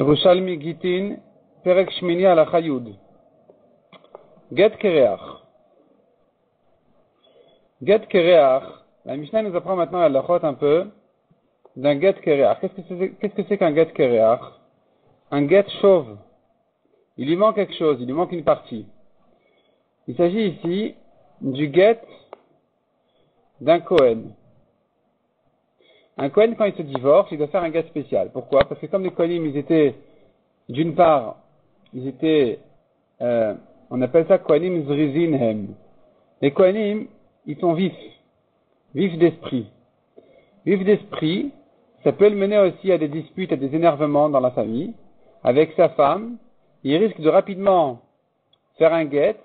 Yerushalmi Gitin, Perek Shmini Chayud. Get Kereach. Get Kereach. La Mishnah nous apprend maintenant à la un peu d'un Get Kereach. Qu'est-ce que c'est qu'un Get Kereach? Un Get chauve. Il lui manque quelque chose, il lui manque une partie. Il s'agit ici du Get d'un Kohen. Un Kohen, quand il se divorce, il doit faire un get spécial. Pourquoi? Parce que comme les Kohanim, ils étaient, d'une part, ils étaient, euh, on appelle ça Kohanim Zrizinhem. Les Kohanim, ils sont vifs, vifs d'esprit. Vifs d'esprit, ça peut le mener aussi à des disputes, à des énervements dans la famille. Avec sa femme, il risque de rapidement faire un get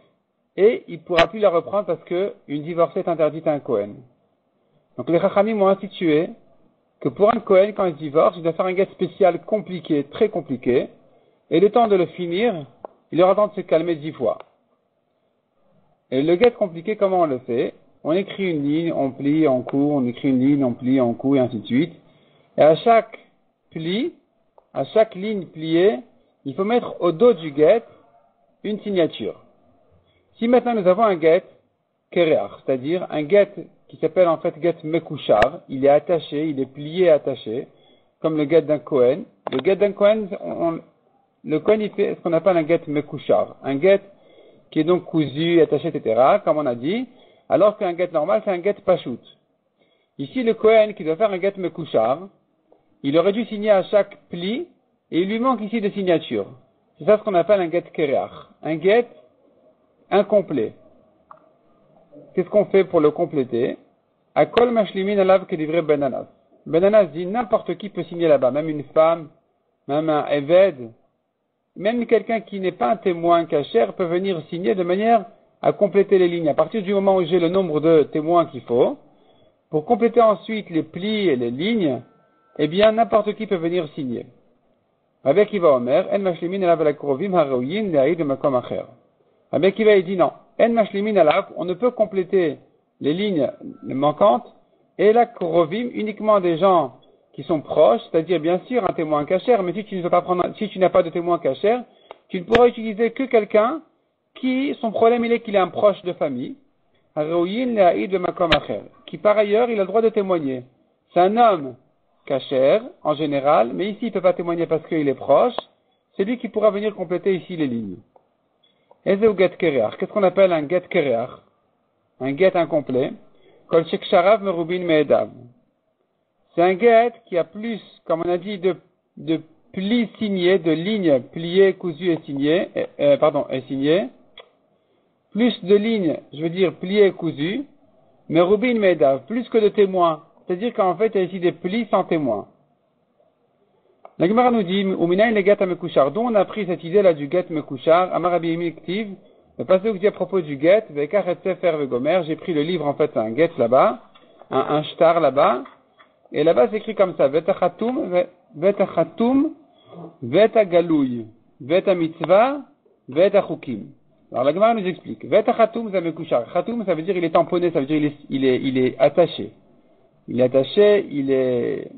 et il ne pourra plus la reprendre parce qu'une divorcée est interdite à un Kohen. Donc les Chachamim ont institué que pour un Kohen, quand il divorce, il doit faire un guet spécial compliqué, très compliqué, et le temps de le finir, il aura temps de se calmer dix fois. Et le guet compliqué, comment on le fait? On écrit une ligne, on plie, on coud, on écrit une ligne, on plie, on coud, et ainsi de suite. Et à chaque pli, à chaque ligne pliée, il faut mettre au dos du guet une signature. Si maintenant nous avons un guet kereach, c'est-à-dire un guet qui s'appelle en fait get mekouchar. Il est attaché, il est plié attaché, comme le get d'un Cohen. Le get d'un Cohen, le Cohen il fait ce qu'on appelle un get mekouchar. Un get qui est donc cousu, attaché, etc., comme on a dit, alors qu'un get normal, c'est un get pachout. Ici, le Cohen qui doit faire un get mekouchar, il aurait dû signer à chaque pli, et il lui manque ici de signature. C'est ça ce qu'on appelle un get kereach. Un get incomplet. Qu'est-ce qu'on fait pour le compléter? Akol mashlimin alav kedivre benanas. Benanas dit n'importe qui peut signer là-bas, même une femme, même un eved, même quelqu'un qui n'est pas un témoin cachère peut venir signer de manière à compléter les lignes. À partir du moment où j'ai le nombre de témoins qu'il faut, pour compléter ensuite les plis et les lignes, eh bien n'importe qui peut venir signer. Iva Omer, en mashlimin alav la haroyin de makom acher. Iva il dit non. On ne peut compléter les lignes manquantes et la korovim uniquement des gens qui sont proches, c'est-à-dire bien sûr un témoin cachère, mais si tu veux pas n'as pas de témoin cachère, tu ne pourras utiliser que quelqu'un qui, son problème il est qu'il est un proche de famille, qui par ailleurs il a le droit de témoigner. C'est un homme cachère en général, mais ici il ne peut pas témoigner parce qu'il est proche, c'est lui qui pourra venir compléter ici les lignes. Qu'est-ce qu'on appelle un get kereach Un get incomplet. C'est un get qui a plus, comme on a dit, de, de plis signés, de lignes pliées, cousues et signées, euh, pardon, et signées. Plus de lignes, je veux dire pliées et cousues, mais rubin medav, plus que de témoins. C'est-à-dire qu'en fait, il y a ici des plis sans témoins. La Gemara nous dit. D'où on a pris cette idée-là du get mekushar, Amarabi Emiktiv, le passage dit à propos du get, j'ai pris le livre, en fait, un get là-bas, un, un shtar là-bas, et là-bas c'est écrit comme ça, Vetachatum, Vetachatum, Vetagalouy, Vetamitzvah, Vetachukim. Alors la Gemara nous explique, Vetachatum zamekushar. Chatum, ça veut dire il est tamponné, ça veut dire il est, il est, il est attaché. Il est attaché, il est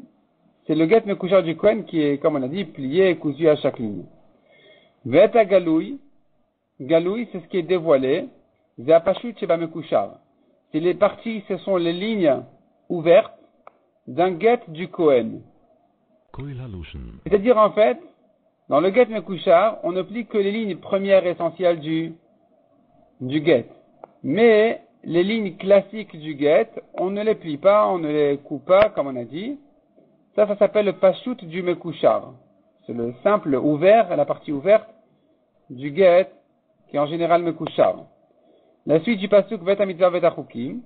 c'est le get mekouchar du Kohen qui est, comme on a dit, plié et cousu à chaque ligne. Veta galoui, galoui, c'est ce qui est dévoilé. Zeapashut sheba mekouchar. C'est les parties, ce sont les lignes ouvertes d'un get du Kohen. C'est-à-dire, en fait, dans le get mekouchar, on ne plie que les lignes premières essentielles du, du get. Mais les lignes classiques du get, on ne les plie pas, on ne les coupe pas, comme on a dit. Ça, ça s'appelle le pachout du mekouchar. C'est le simple ouvert, la partie ouverte du get, qui est en général mekouchar. La suite du pasuk vet mitzvah vet chukim.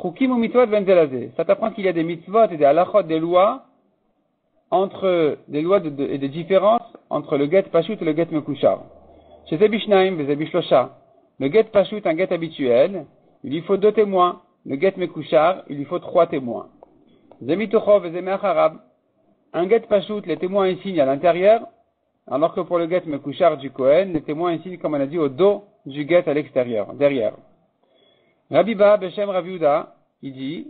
Chukim ou mitzvot venzelazé. Ça t'apprend qu'il y a des mitzvot et des halachot, des lois, entre, des lois et des différences entre le get pachout et le get mekouchar. Chez Zebishnaim, Zebishlosha, le get pachout, un get habituel, il lui faut deux témoins. Le get mekouchar, il lui faut trois témoins. Un get pachout, les témoins signent à l'intérieur, alors que pour le get mekouchar du Kohen, les témoins signent, comme on a dit, au dos du get à l'extérieur, derrière. Rabiba, Beshem Raviuda, il dit,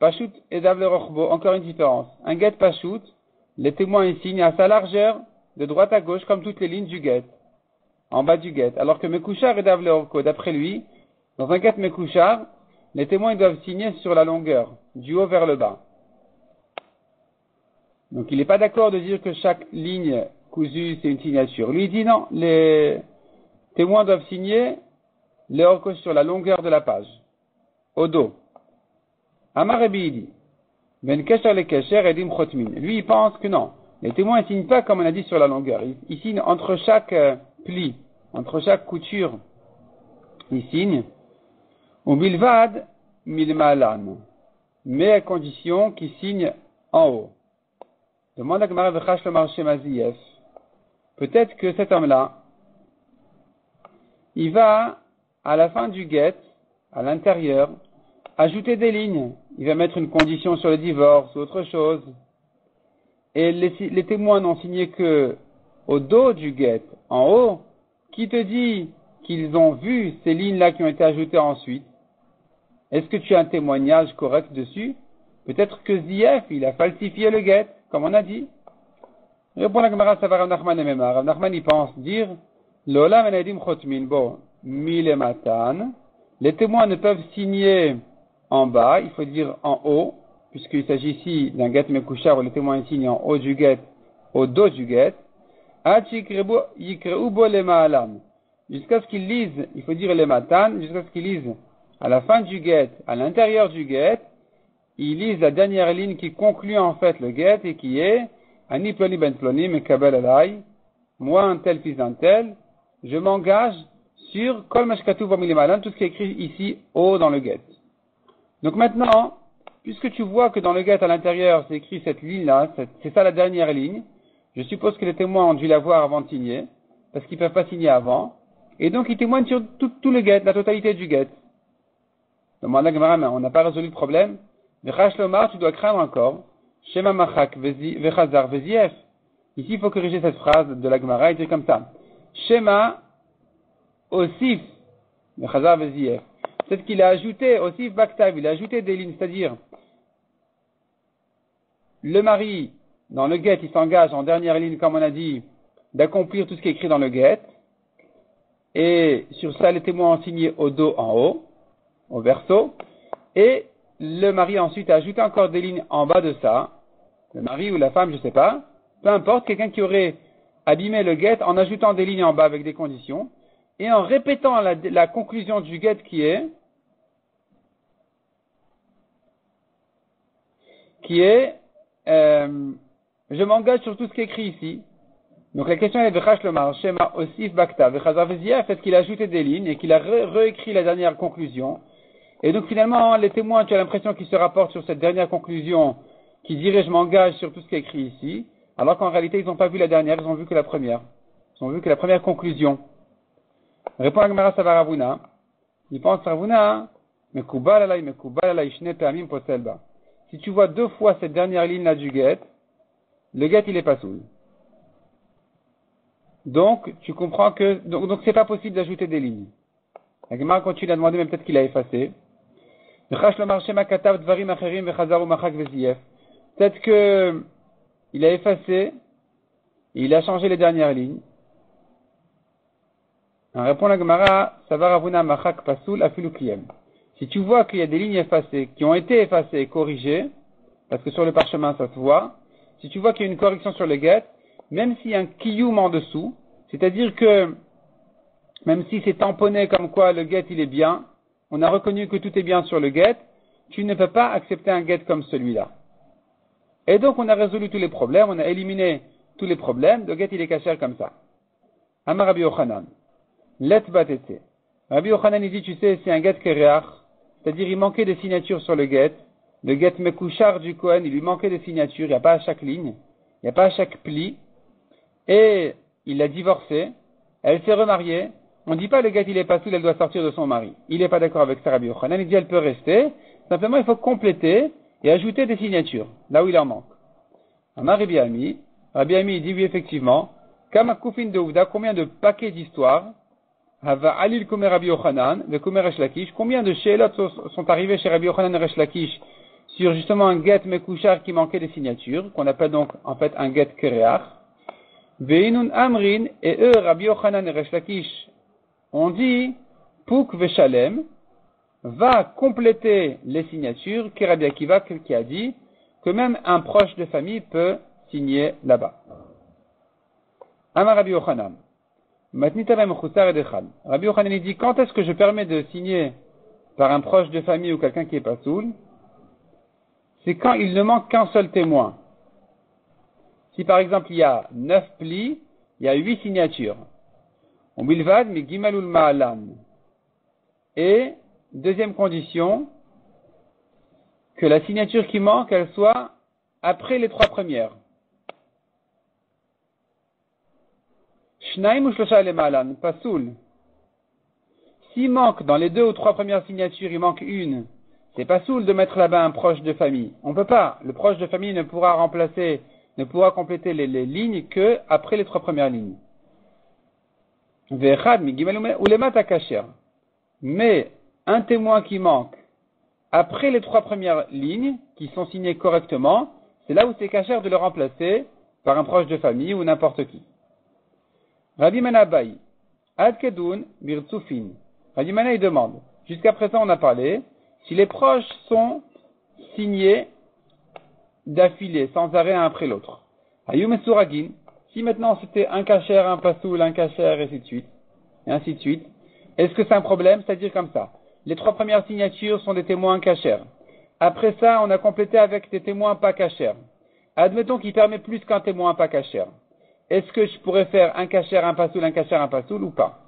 pachout et rochbo, encore une différence. Un get pachout, les témoins signent à sa largeur de droite à gauche comme toutes les lignes du get, en bas du get. Alors que Mekouchar et Davleorko, d'après lui, dans un get Mekouchar, les témoins doivent signer sur la longueur, du haut vers le bas. Donc il n'est pas d'accord de dire que chaque ligne cousue c'est une signature. Lui il dit non, les témoins doivent signer les sur la longueur de la page, au dos. Amarebi dit, ben le Lui il pense que non, les témoins ne signent pas comme on a dit sur la longueur. Ils, signent entre chaque euh, pli, entre chaque couture. Ils signent. Ou bilvad milmalan. Mais à condition qu'ils signent en haut. Demande à Maziev. Peut-être que cet homme-là, il va, à la fin du guet, à l'intérieur, ajouter des lignes. Il va mettre une condition sur le divorce ou autre chose. Et les, témoins n'ont signé que au dos du guet, en haut. Qui te dit qu'ils ont vu ces lignes-là qui ont été ajoutées ensuite? Est-ce que tu as un témoignage correct dessus? Peut-être que Zief, il a falsifié le guet comme on a dit. Répond pense dire. Les témoins ne peuvent signer en bas, il faut dire en haut, puisqu'il s'agit ici d'un get mekouchar où les témoins signent en haut du get, au dos du get. Jusqu'à ce qu'ils lisent, il faut dire les matan, jusqu'à ce qu'ils lisent à la fin du get, à l'intérieur du get, ils lisent la dernière ligne qui conclut en fait le get et qui est Ani ploni ben ploni moi un tel fils d'un tel, je m'engage sur kol mashkatu tout ce qui est écrit ici haut dans le get. Donc maintenant, puisque tu vois que dans le get à l'intérieur c'est écrit cette ligne-là, c'est ça la dernière ligne, je suppose que les témoins ont dû la voir avant de signer, parce qu'ils ne peuvent pas signer avant, et donc ils témoignent sur tout, le get, la totalité du get. Demande on n'a pas résolu le problème. Lomar, tu dois craindre encore. Shema machak vechazar vezief. Ici, il faut corriger cette phrase de la Gemara et dire comme ça. Shema osif vechazar vezief. C'est qu'il a ajouté, osif baktav, il a ajouté des lignes, c'est-à-dire, le mari, dans le guet, il s'engage en dernière ligne, comme on a dit, d'accomplir tout ce qui est écrit dans le guet. Et sur ça, les témoins ont signé au dos en haut, au verso. Et le mari ensuite a ajouté encore des lignes en bas de ça, le mari ou la femme, je ne sais pas, peu importe, quelqu'un qui aurait abîmé le guet en ajoutant des lignes en bas avec des conditions, et en répétant la, conclusion du guet qui est, qui est, euh, je m'engage sur tout ce qui est écrit ici. Donc la question est de Lomar, Shema Osif Bakta, est-ce qu'il a ajouté des lignes et qu'il a réécrit la dernière conclusion et donc finalement, les témoins, tu as l'impression qu'ils se rapportent sur cette dernière conclusion qui dirait je m'engage sur tout ce qui est écrit ici, alors qu'en réalité, ils n'ont pas vu la dernière, ils ont vu que la première. Ils ont vu que la première conclusion. Répond Agmara Savaravuna. Il pense Ravuna, mais Si tu vois deux fois cette dernière ligne là du guet, le guet il est pas soul. Donc, tu comprends que, donc, c'est pas possible d'ajouter des lignes. La continue à demander, mais peut-être qu'il a effacé. Peut-être que il a effacé, il a changé les dernières lignes. On répond la Gemara, Ravuna Machak Pasul Afilukliem. Si tu vois qu'il y a des lignes effacées, qui ont été effacées et corrigées, parce que sur le parchemin ça se voit, si tu vois qu'il y a une correction sur le get, même s'il y a un kiyum en dessous, c'est-à-dire que, même si c'est tamponné comme quoi le get il est bien, on a reconnu que tout est bien sur le get, tu ne peux pas accepter un get comme celui-là. Et donc on a résolu tous les problèmes, on a éliminé tous les problèmes, le get il est caché comme ça. Amar Rabbi Yochanan, let batete. Rabbi Yochanan il dit, tu sais, c'est un get kereach, c'est-à-dire il manquait des signatures sur le get, le get mekouchar du Kohen, il lui manquait des signatures, il n'y a pas à chaque ligne, il n'y a pas à chaque pli, et il a divorcé, elle s'est remariée, on ne dit pas le gars il est pas elle doit sortir de son mari. Il n'est pas d'accord avec Rabbi Yochanan. Il dit elle peut rester. Simplement, il faut compléter et ajouter des signatures, là où il en manque. Amar Rabbi Ami, Rabbi dit oui, effectivement, de Ouvda, combien de paquets d'histoires, Hava Alil Kumer Rabbi Yochanan, de Kumer Resh combien de Sheelot sont arrivés chez Rabbi Yochanan et Resh sur justement un get Mekouchar qui manquait des signatures, qu'on appelle donc en fait un get Kereach. Veinun Amrin, et eux, Rabbi Yochanan et Resh Ont dit, Pouk Veshalem, va compléter les signatures, Akiva qui a dit que même un proche de famille peut signer là-bas. Amar Rabbi Yochanan. Rabbi Yochanan dit, quand est-ce que je permets de signer par un proche de famille ou quelqu'un qui est pas soul? C'est quand il ne manque qu'un seul témoin. Si par exemple il y a neuf plis, il y a huit signatures. On bilvad mais gimalul ma'alan. Et deuxième condition, que la signature qui manque, elle soit après les trois premières. Shnaim ou pasoul. S'il manque dans les deux ou trois premières signatures, il manque une, c'est pas soul de mettre là-bas un proche de famille. On peut pas. Le proche de famille ne pourra remplacer, ne pourra compléter les, lignes que après les trois premières lignes. Mais un témoin qui manque après les trois premières lignes, qui sont signées correctement, c'est là où c'est cachère de le remplacer par un proche de famille ou n'importe qui. Rabbi Manabai, Ad Kedun Birtsufin. Rabbi Manaï demande, jusqu'à présent on a parlé, si les proches sont signés d'affilée, sans arrêt un après l'autre. Ayum Suragin, si maintenant c'était un cachère, un pasoul, un cachère, et ainsi de suite, et ainsi de suite, est-ce que c'est un problème? C'est-à-dire comme ça. Les trois premières signatures sont des témoins cachères. Après ça, on a complété avec des témoins pas cachères. Admettons qu'il permet plus qu'un témoin pas cachère est-ce que je pourrais faire un cachère, un pasoul, un cachère, un pasoul ou pas?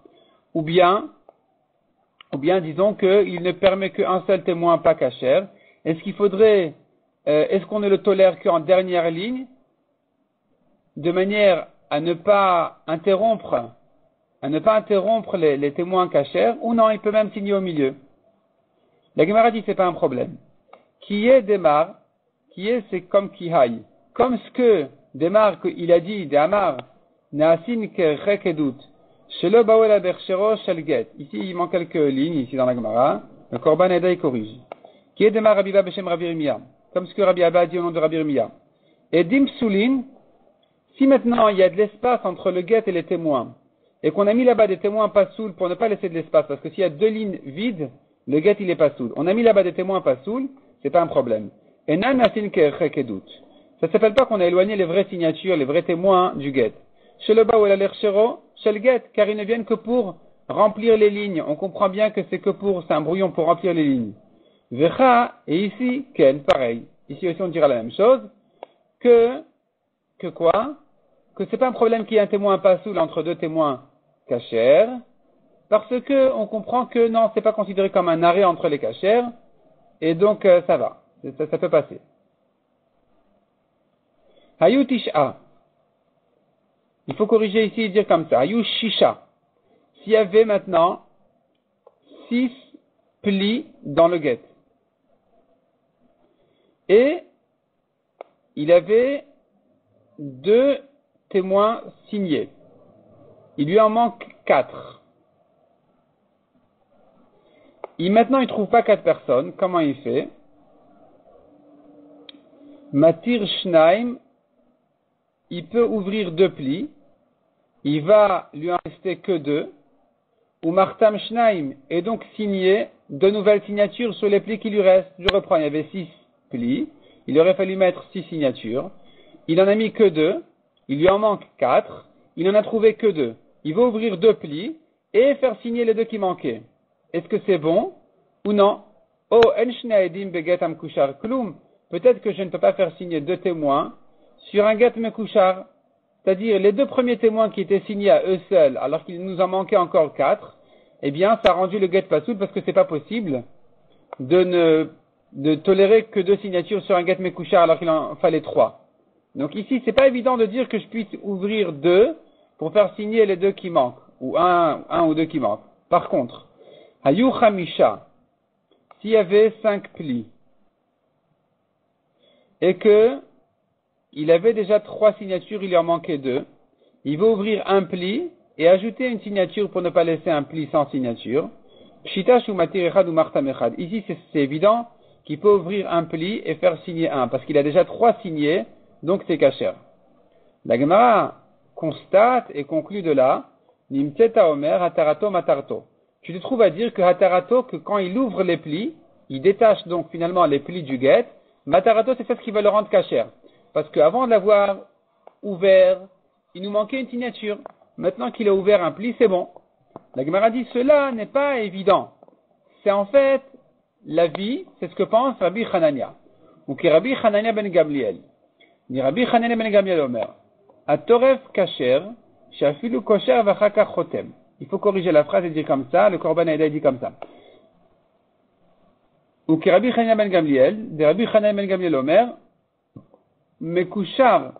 Ou bien, ou bien disons qu'il ne permet qu'un seul témoin pas cachère. Est-ce qu'il faudrait, euh, est-ce qu'on ne le tolère qu'en dernière ligne, de manière à ne pas interrompre, à ne pas interrompre les, témoins cachères, ou non, il peut même signer au milieu. La Gemara dit c'est pas un problème. Qui est démarre, qui est c'est comme qui haï. Comme ce que démarre il a dit, Amar, Naasin Shelo Bawela Berchero Shelget. Ici, il manque quelques lignes, ici dans la Gemara. Le Korban Eda, corrige. Qui est démarre Rabbi Beshem Rabbi. Comme ce que Rabbi Abba dit au nom de Rabbi Rimia. Et Dim si maintenant il y a de l'espace entre le guet et les témoins, et qu'on a mis là-bas des témoins pas soul pour ne pas laisser de l'espace, parce que s'il y a deux lignes vides, le guet il est pas soul. On a mis là-bas des témoins pas soul, c'est pas un problème. Et. Ça ne s'appelle pas qu'on a éloigné les vraies signatures, les vrais témoins du guet. Chez le bas a chez le guet, car ils ne viennent que pour remplir les lignes. On comprend bien que c'est que pour, c'est un brouillon pour remplir les lignes. Vecha, et ici, quel, pareil. Ici aussi on dira la même chose. Que, que quoi? Que c'est pas un problème qu'il y ait un témoin pas soul entre deux témoins cachers. Parce que on comprend que non, c'est pas considéré comme un arrêt entre les cachers. Et donc, euh, ça va. Ça, ça peut passer. Hayutisha. Il faut corriger ici et dire comme ça. Hayushisha. S'il y avait maintenant six plis dans le guet. Et il avait deux témoins signés. Il lui en manque quatre. Et maintenant, il ne trouve pas quatre personnes. Comment il fait? Matir Schneim il peut ouvrir deux plis, il va lui en rester que deux, ou Martam Schneim est donc signé de nouvelles signatures sur les plis qui lui restent. Je reprends, il y avait six plis, il aurait fallu mettre six signatures, il en a mis que deux, il lui en manque quatre, il n'en a trouvé que deux. Il va ouvrir deux plis et faire signer les deux qui manquaient. Est-ce que c'est bon ou non? Oh, Peut-être que je ne peux pas faire signer deux témoins sur un get mekouchar, c'est-à-dire les deux premiers témoins qui étaient signés à eux seuls, alors qu'il nous en manquait encore quatre, eh bien, ça a rendu le get pasoul parce que c'est pas possible de ne tolérer que deux signatures sur un get mekouchar alors qu'il en fallait trois. Donc ici, c'est pas évident de dire que je puisse ouvrir deux pour faire signer les deux qui manquent, ou un, un ou deux qui manquent. Par contre, Hayu Hamisha, s'il y avait cinq plis, et que il avait déjà trois signatures, il lui en manquait deux. Il va ouvrir un pli et ajouter une signature pour ne pas laisser un pli sans signature. Pshitash ou ou Ici, c'est évident qu'il peut ouvrir un pli et faire signer un, parce qu'il a déjà trois signés, donc c'est caché. La Gemara constate et conclut de là, Nimteta Omer, Hatarato Matarto. Tu te trouves à dire que Hatarato, que quand il ouvre les plis, il détache donc finalement les plis du guet. Matarato, c'est ça qui va le rendre cachère. Parce qu'avant de l'avoir ouvert, il nous manquait une signature. Maintenant qu'il a ouvert un pli, c'est bon. La Gemara dit, cela n'est pas évident. C'est en fait la vie, c'est ce que pense Rabbi Hanania. Ou qui Rabbi Hanania ben Gabriel. Rabbi Hanania ben Gabriel Omer. Atoref kacher, shafilu kosher vachaka chotem. Il faut corriger la phrase et dire comme ça, le Korban Aïda dit comme ça. Ou qui Rabbi Hanania ben Gabriel, de Rabbi Hanania ben Gabriel Omer, mekushar,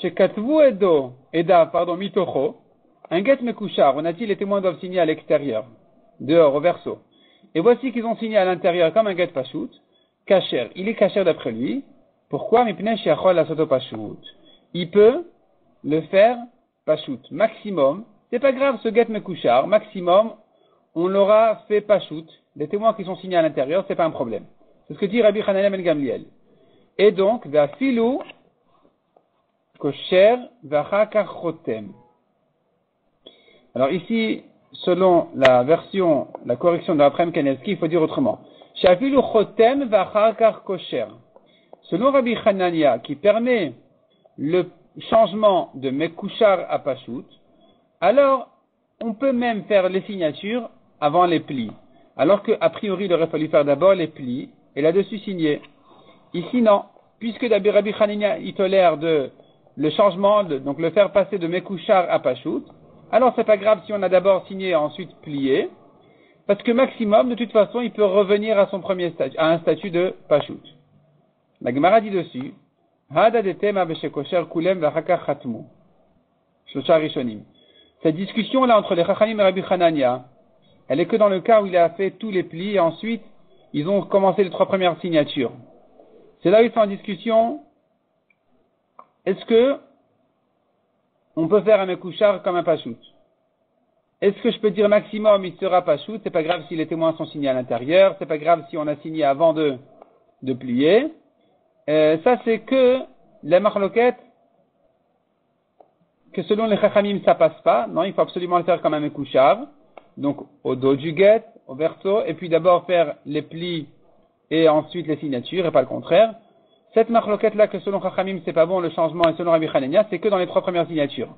shekatvu edo, eda, pardon, mitocho, un get mekushar, on a dit les témoins doivent signer à l'extérieur, dehors, au verso. Et voici qu'ils ont signé à l'intérieur comme un get pachout, kacher. Il est kacher d'après lui. Pourquoi Il peut le faire pachout. Maximum. C'est pas grave ce get mekouchar. Maximum, on l'aura fait pachout. Les témoins qui sont signés à l'intérieur, c'est pas un problème. C'est ce que dit Rabbi Hananel Ben Gamliel. Et donc, va filou kosher chotem. Alors ici, selon la version, la correction de Raphaël Kanevski, il faut dire autrement. chotem kosher. Selon Rabbi Hanania, qui permet le changement de Mekouchar à Pachout, alors on peut même faire les signatures avant les plis. Alors qu'a priori, il aurait fallu faire d'abord les plis et là-dessus signer. Ici, non. Puisque Rabbi Hanania, il tolère le changement, donc le faire passer de Mekouchar à Pachout, alors c'est pas grave si on a d'abord signé et ensuite plié, parce que maximum, de toute façon, il peut revenir à son premier statut, à un statut de Pachout. La Gemara dit dessus, Cette discussion-là entre les Chachamim et Rabbi Hanania, elle est que dans le cas où il a fait tous les plis et ensuite ils ont commencé les trois premières signatures. C'est là où ils sont en discussion. Est-ce que on peut faire un mekouchar comme un pachout. Est-ce que je peux dire maximum il sera pachout C'est pas grave si les témoins sont signés à l'intérieur, c'est pas grave si on a signé avant de, de plier. Euh, ça c'est que la marloquette, que selon les chachamim ça passe pas. Non, il faut absolument le faire comme un mekouchar. Donc au dos du guet, au verso, et puis d'abord faire les plis et ensuite les signatures, et pas le contraire. Cette marloquette là que selon Chachamim c'est pas bon le changement et selon Rabbi Hanania c'est que dans les trois premières signatures.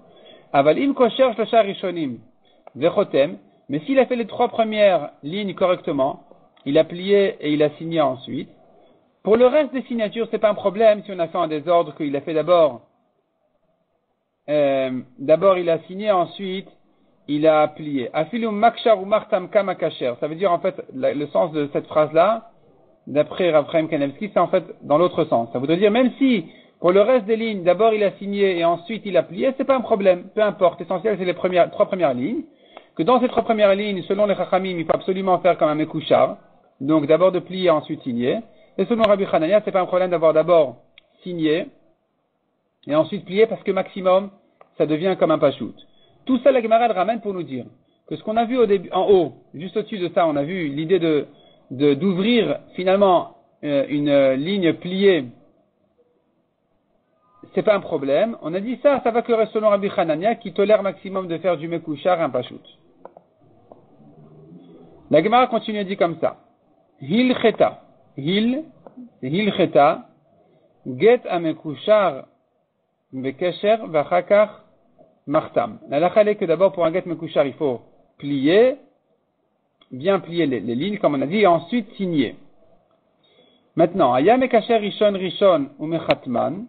Avalim kosher shlosha rishonim vechotem. Mais s'il a fait les trois premières lignes correctement, il a plié et il a signé ensuite. Pour le reste des signatures, c'est pas un problème si on a fait en désordre qu'il a fait d'abord. Euh, d'abord il a signé, ensuite il a plié. Afilum makshar ou martam. Ça veut dire en fait le sens de cette phrase là d'après Raphaël Kanevski, c'est en fait dans l'autre sens. Ça voudrait dire, même si pour le reste des lignes, d'abord il a signé et ensuite il a plié, c'est pas un problème, peu importe. L'essentiel, c'est les trois premières lignes. Que dans ces trois premières lignes, selon les Chachamim, il faut absolument faire comme un Mekouchar. Donc d'abord de plier, ensuite signer. Et selon Rabbi Hanania, c'est pas un problème d'avoir d'abord signé et ensuite plié parce que maximum, ça devient comme un pachout. Tout ça, la Gemara ramène pour nous dire que ce qu'on a vu au début, en haut, juste au-dessus de ça, on a vu l'idée de d'ouvrir finalement euh, une ligne pliée, c'est pas un problème. On a dit ça, ça va que selon Rabbi Hanania qui tolère maximum de faire du mekouchar un pachout. La Gemara continue à dire comme ça. Hil cheta. Hil, hil cheta. Get amekouchar bekesher vachakar martam. La lacha est que d'abord pour un get mekouchar il faut plier bien plier les, lignes, comme on a dit, et ensuite signer. Maintenant, Ayam Kacher Rishon Rishon ou Mechatman,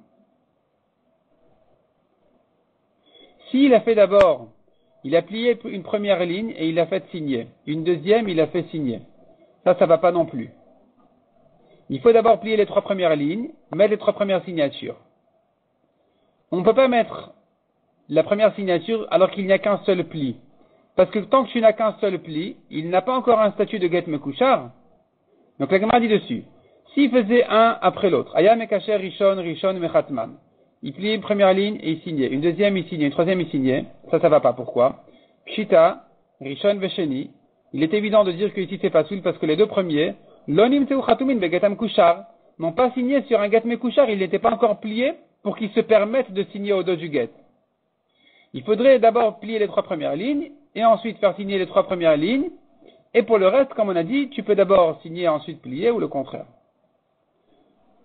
s'il a fait d'abord, il a plié une première ligne et il a fait signer. Une deuxième, il a fait signer. Ça, ça va pas non plus. Il faut d'abord plier les trois premières lignes, mettre les trois premières signatures. On ne peut pas mettre la première signature alors qu'il n'y a qu'un seul pli. Parce que tant que tu n'as qu'un seul pli, il n'a pas encore un statut de get mekouchar. Donc la Gemara dit dessus. S'il faisait un après l'autre, Ayam Mekacher Rishon, Rishon, Mechatman. Il pliait une première ligne et il signait. Une deuxième, il signait. Une troisième, il signait. Ça, ça va pas. Pourquoi? Pshita, Rishon, Vesheni. Il est évident de dire que ici c'est pas parce que les deux premiers, Lonim Khatumin Begetam Kushar, n'ont pas signé sur un get mekouchar. Il n'était pas encore plié pour qu'ils se permettent de signer au dos du get. Il faudrait d'abord plier les trois premières lignes et ensuite faire signer les trois premières lignes. Et pour le reste, comme on a dit, tu peux d'abord signer ensuite plier ou le contraire.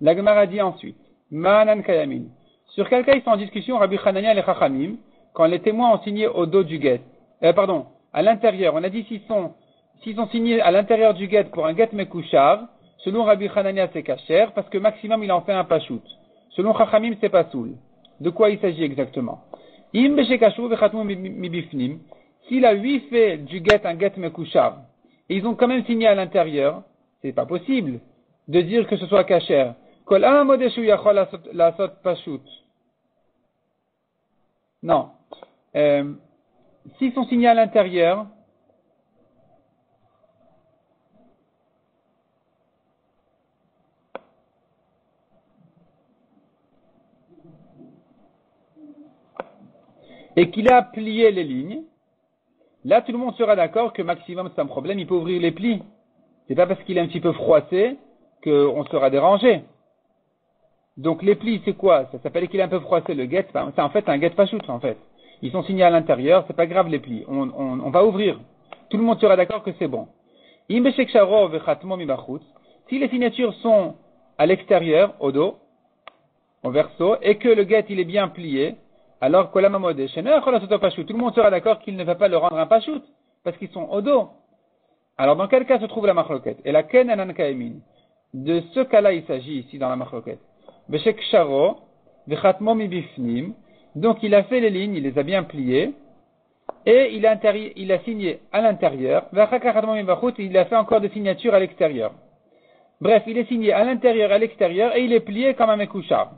La Gemara dit ensuite, Manan Kayamin. Sur quel cas ils sont en discussion, Rabbi Hanania et les Chachamim, quand les témoins ont signé au dos du guet, euh, pardon, à l'intérieur. On a dit s'ils sont, s'ils sont signés à l'intérieur du guet pour un guet mekouchar, selon Rabbi Hanania c'est kacher, parce que maximum il en fait un pachout. Selon Chachamim c'est pas soul. De quoi il s'agit exactement? Im mibifnim. S'il a huit fait du guet un guet mekouchar, et ils ont quand même signé à l'intérieur, c'est pas possible de dire que ce soit kacher. Non. Euh, S'ils sont signés à l'intérieur, et qu'il a plié les lignes, là tout le monde sera d'accord que maximum c'est un problème, il peut ouvrir les plis. C'est pas parce qu'il est un petit peu froissé qu'on sera dérangé. Donc les plis, c'est quoi? Ça s'appelle qu'il est un peu froissé le guet. C'est en fait un guet pachout en fait. Ils sont signés à l'intérieur, c'est pas grave les plis. On, on, on, va ouvrir. Tout le monde sera d'accord que c'est bon. Si les signatures sont à l'extérieur, au dos, au verso, et que le guet il est bien plié, alors tout le monde sera d'accord qu'il ne va pas le rendre un pachout, parce qu'ils sont au dos. Alors dans quel cas se trouve la machloket Et la ken De ce cas-là, il s'agit ici dans la machloket. Beshek Sharo, Mibifnim. Donc il a fait les lignes, il les a bien pliées, et il a, signé à l'intérieur, il a fait encore des signatures à l'extérieur. Bref, il est signé à l'intérieur à l'extérieur, et il est plié comme un mekouchar.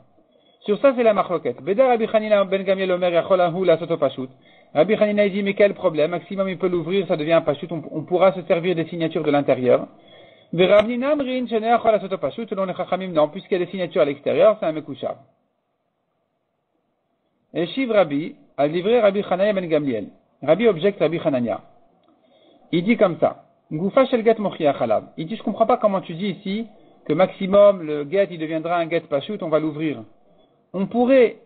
Sur ça, c'est la machloket. Beda Rabbi Chanina ben Gamiel Omer Yacholahu la soto pashut. Rabbi Chanina dit, mais quel problème? Maximum, il peut l'ouvrir, ça devient un pashut, on, pourra se servir des signatures de l'intérieur. Selon les Chachamim, non, puisqu'il y a des signatures à l'extérieur, c'est un mekouchab. Et Shiv Rabbi a livré Rabbi Chanaya ben Gamliel. Rabbi objecte Rabbi Chanania. Il dit comme ça. Goufa shel get chalab. Il dit, je comprends pas comment tu dis ici que maximum le get il deviendra un get pashut, on va l'ouvrir. On pourrait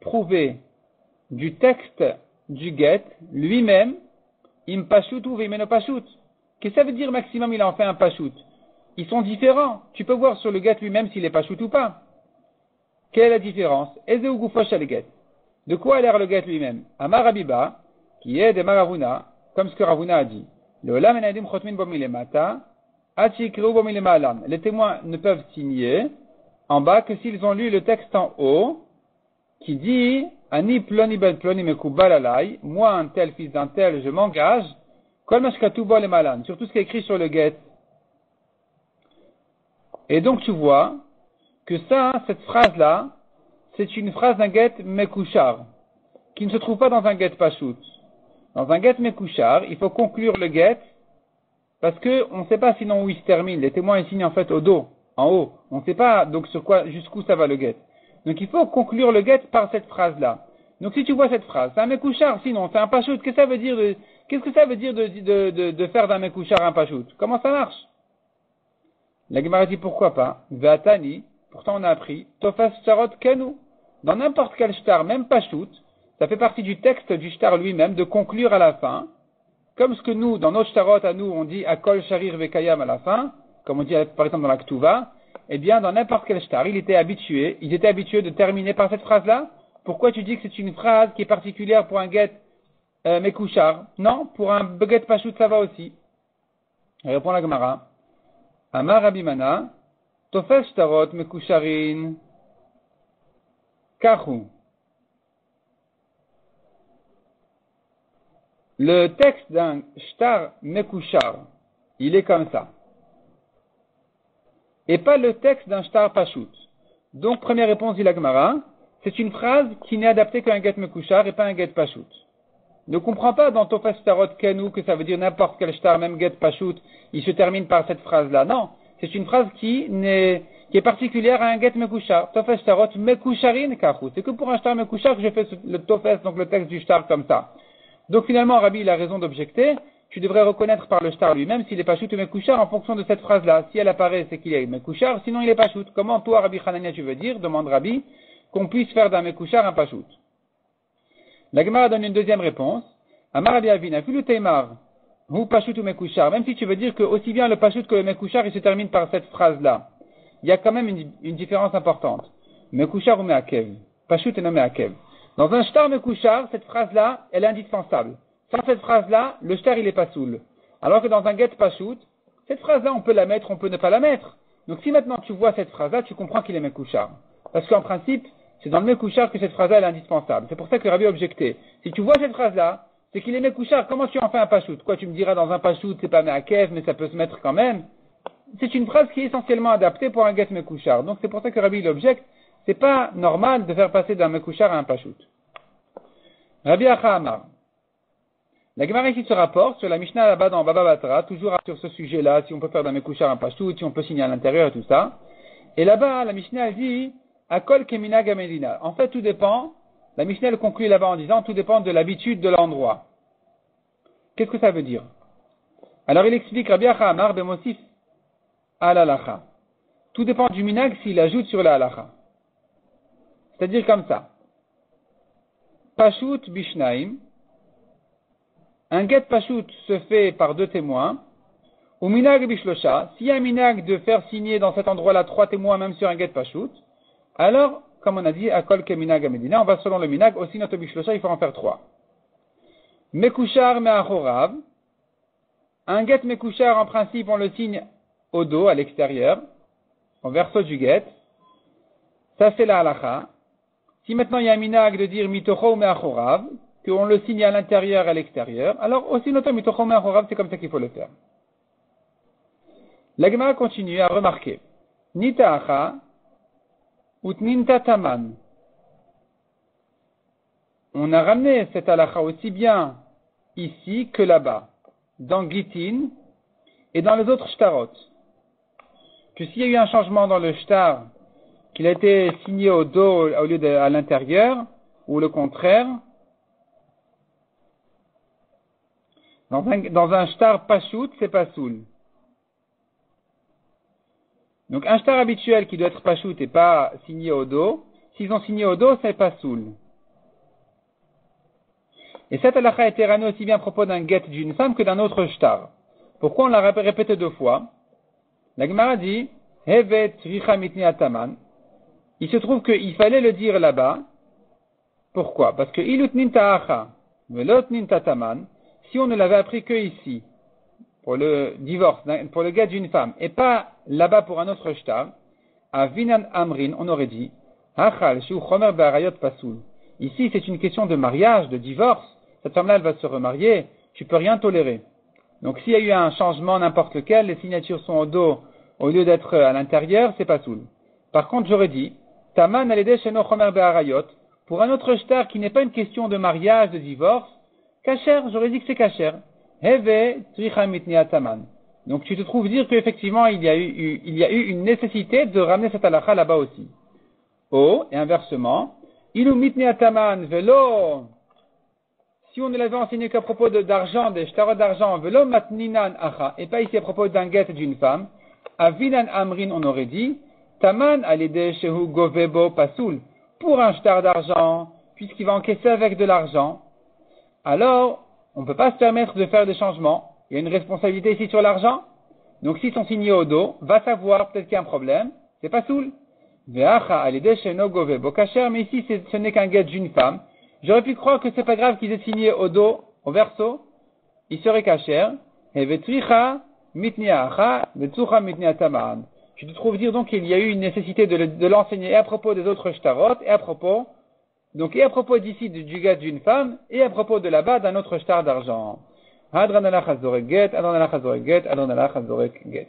prouver du texte du get lui-même, im pashut ou vimeno pashut. Qu'est-ce que ça veut dire maximum il en fait un pachout Ils sont différents. Tu peux voir sur le guet lui-même s'il est pachout ou pas. Quelle est la différence? De quoi a l'air le guet lui-même? Amar Abiba, qui est de Maravuna, comme ce que Ravuna a dit. Les témoins ne peuvent signer en bas que s'ils ont lu le texte en haut, qui dit Ani ploni ben ploni moi un tel fils d'un tel, je m'engage sur tout ce qui est écrit sur le guet. Et donc tu vois que ça, cette phrase-là, c'est une phrase d'un guet mekouchar, qui ne se trouve pas dans un guet pachout. Dans un guet mekouchar, il faut conclure le guet, parce qu'on ne sait pas sinon où il se termine. Les témoins ils signent en fait au dos, en haut. On ne sait pas donc sur quoi, jusqu'où ça va le guet. Donc il faut conclure le guet par cette phrase-là. Donc si tu vois cette phrase, c'est un mekouchar, sinon c'est un pachout. Qu'est-ce que ça veut dire de, Qu'est-ce que ça veut dire de, faire d'un mekouchar un pachout Comment ça marche? La Gemara dit pourquoi pas? Vatani, pourtant on a appris, Tofas. Dans n'importe quel shtar, même pachout, ça fait partie du texte du shtar lui-même de conclure à la fin, comme ce que nous, dans nos shtarot à nous, on dit Akol Sharir Vekayam à la fin, comme on dit par exemple dans la Ktuva, eh bien dans n'importe quel shtar, il était habitué, ils étaient habitués de terminer par cette phrase-là. Pourquoi tu dis que c'est une phrase qui est particulière pour un get euh, Mekouchar? Non, pour un baguette pachout, ça va aussi. répond la Gemara. Amar Abimana, Tofesh Tarot Mekoucharin, Kahu. Le texte d'un shtar mekouchar, il est comme ça. Et pas le texte d'un shtar pachout. Donc, première réponse dit la Gemara, c'est une phrase qui n'est adaptée qu'à un get mekouchar et pas un get pachout. Ne comprends pas dans Tofas Tarot Kenu que ça veut dire n'importe quel shtar, même get pashut, il se termine par cette phrase-là. Non, c'est une phrase qui, n'est, qui est particulière à un get mekushar. Tofes Tarot Mekusharin Kahu. C'est que pour un shtar mekushar que je fais le Tofes, donc le texte du shtar comme ça. Donc finalement, Rabbi, il a raison d'objecter. Tu devrais reconnaître par le shtar lui-même s'il est pashut ou mekushar en fonction de cette phrase-là. Si elle apparaît, c'est qu'il est mekushar, sinon il est pashut. Comment toi, Rabbi Hanania, tu veux dire, demande Rabbi, qu'on puisse faire d'un mekushar un pashut. La Gemara donne une deuxième réponse. Amar Rabbi Avina, filu teimar, ou pashut ou mekouchar. Même si tu veux dire que aussi bien le pashut que le mekouchar, il se termine par cette phrase-là. Il y a quand même une, différence importante. Mekouchar ou meakev? Pashut et non meakev. Dans un shtar mekouchar, cette phrase-là, elle est indispensable. Sans cette phrase-là, le shtar, il est pas soul. Alors que dans un get pashut, cette phrase-là, on peut la mettre, on peut ne pas la mettre. Donc si maintenant tu vois cette phrase-là, tu comprends qu'il est mekouchar. Parce qu'en principe, c'est dans le mekouchar que cette phrase-là est indispensable. C'est pour ça que Rabbi a objecté. Si tu vois cette phrase-là, c'est qu'il est mekouchar. Comment tu en fais un pachout Quoi, tu me diras dans un pachout, c'est pas meakev, mais ça peut se mettre quand même. C'est une phrase qui est essentiellement adaptée pour un get mekouchar. Donc c'est pour ça que Rabbi l'objecte. C'est pas normal de faire passer d'un mekouchar à un pachout. Rabbi Acha. La Gemara ici se rapporte sur la Mishnah là-bas dans Baba Batra, toujours sur ce sujet-là, si on peut faire d'un mekouchar un pachout, si on peut signer à l'intérieur et tout ça. Et là-bas, la Mishnah dit, Akol Kemina Gamedina. En fait, tout dépend. La Mishnah conclut là-bas en disant, tout dépend de l'habitude de l'endroit. Qu'est-ce que ça veut dire? Alors il explique Rabbi Amar Bemosif al Tout dépend du minag s'il ajoute sur la. C'est-à-dire comme ça. Pashut bishnaim. Un get pashut se fait par deux témoins. Ou minag bishlosha. S'il y a un minag de faire signer dans cet endroit-là trois témoins même sur un get pashut, alors, comme on a dit, à kol minag medina, on va selon le minag, aussi notre bishlosha, il faut en faire trois. Mekushar me'achorav. Un get mekushar, en principe, on le signe au dos, à l'extérieur, au verso du get. Ça, c'est la halacha. Si maintenant il y a un minag de dire mitocho me'achorav, qu'on le signe à l'intérieur et à l'extérieur, alors aussi me'achorav, c'est comme ça qu'il faut le faire. La Gemara continue à remarquer. Nita'acha, utninta taman. On a ramené cette halakha aussi bien ici que là-bas, dans Gitin et dans les autres shtarot. Que s'il y a eu un changement dans le shtar, qu'il a été signé au dos au lieu de à l'intérieur, ou le contraire, dans un, shtar pachout, c'est pas soul. Donc un shtar habituel qui doit être pachout et pas signé au dos, s'ils ont signé au dos, c'est pas soul. Et cette halakha été ramenée aussi bien à propos d'un get d'une femme que d'un autre shtar. Pourquoi on l'a répété deux fois? La Gemara dit Hevet ataman. Il se trouve qu'il fallait le dire là-bas. Pourquoi? Parce que ilutnin ta'acha, velotnin tataman, si on ne l'avait appris que ici, pour le divorce, pour le get d'une femme, et pas là-bas pour un autre shtar, à Vinan Amrin, on aurait dit, Achal, Chomer Barayot Pasul. Ici, c'est une question de mariage, de divorce cette femme-là, elle va se remarier, tu peux rien tolérer. Donc s'il y a eu un changement n'importe lequel, les signatures sont au dos au lieu d'être à l'intérieur, c'est pas soul. Par contre, j'aurais dit, Taman al sheno chomer be'arayot, pour un autre shtar qui n'est pas une question de mariage, de divorce, kacher, j'aurais dit que c'est kacher. Heve taman. Donc tu te trouves dire qu'effectivement il y a eu, il y a eu une nécessité de ramener cette halakha là-bas aussi. Oh, et inversement, ilu taman velo si on ne l'avait enseigné qu'à propos d'argent, des shtarot d'argent, velo matninan acha, et pas ici à propos d'un guet d'une femme, avinan amrin, on aurait dit, taman alide shehu govebo pasul, pour un shtar d'argent, puisqu'il va encaisser avec de l'argent, alors, on ne peut pas se permettre de faire des changements. Il y a une responsabilité ici sur l'argent. Donc, s'ils sont signés au dos, va savoir, peut-être qu'il y a un problème, c'est pas soul. Mais ici, ce n'est qu'un guet d'une femme, J'aurais pu croire que c'est pas grave qu'ils aient signé au dos, au verso, il serait caché. Et. Je te trouve dire donc qu'il y a eu une nécessité de, l'enseigner à propos des autres shtarot et à propos, donc et à propos d'ici du gars d'une femme et à propos de là-bas d'un autre shtar d'argent. Get, get, get.